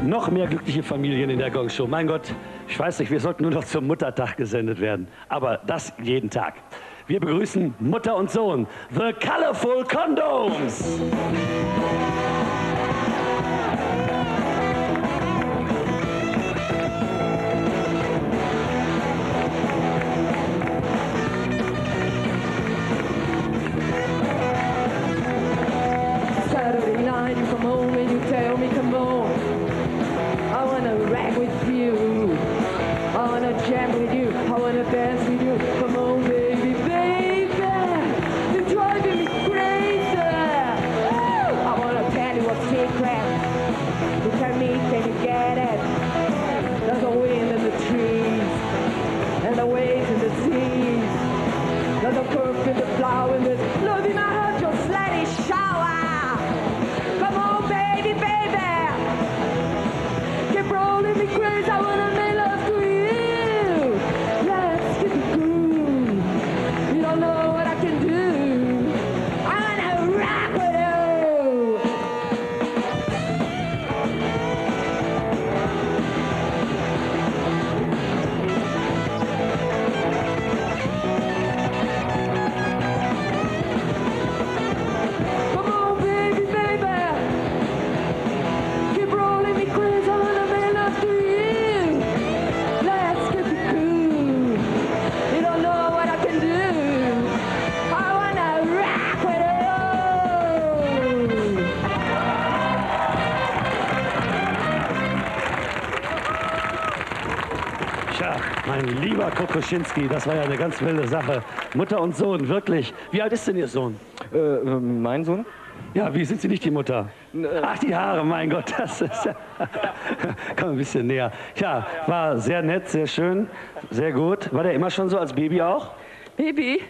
Noch mehr glückliche Familien in der Gong Show. Mein Gott, ich weiß nicht, wir sollten nur noch zum Muttertag gesendet werden. Aber das jeden Tag. Wir begrüßen Mutter und Sohn, The Colorful Condoms. Rap with you. I wanna jam with you. I wanna dance Mein lieber Kokoschinski, das war ja eine ganz wilde Sache. Mutter und Sohn, wirklich. Wie alt ist denn Ihr Sohn? Äh, äh, mein Sohn? Ja, wie sind Sie nicht die Mutter? Ach, die Haare, mein Gott, das ist ja. Komm ein bisschen näher. Ja, war sehr nett, sehr schön, sehr gut. War der immer schon so als Baby auch? Baby,